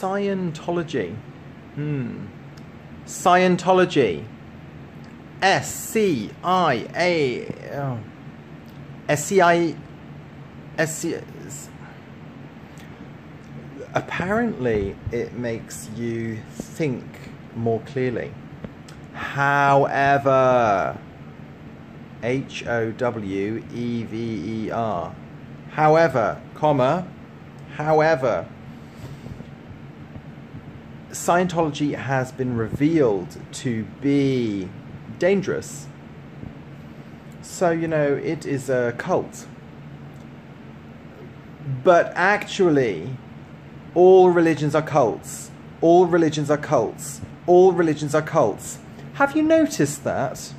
Scientology. Hmm. Scientology. S C I A. oh. S C I. S C. Apparently, it makes you think more clearly. However, H O W E V E R. However, comma, however, Scientology has been revealed to be dangerous. So, you know, it is a cult. But actually, all religions are cults. All religions are cults. All religions are cults. Have you noticed that?